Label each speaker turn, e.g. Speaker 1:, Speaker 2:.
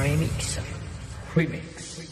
Speaker 1: Remix. Remix.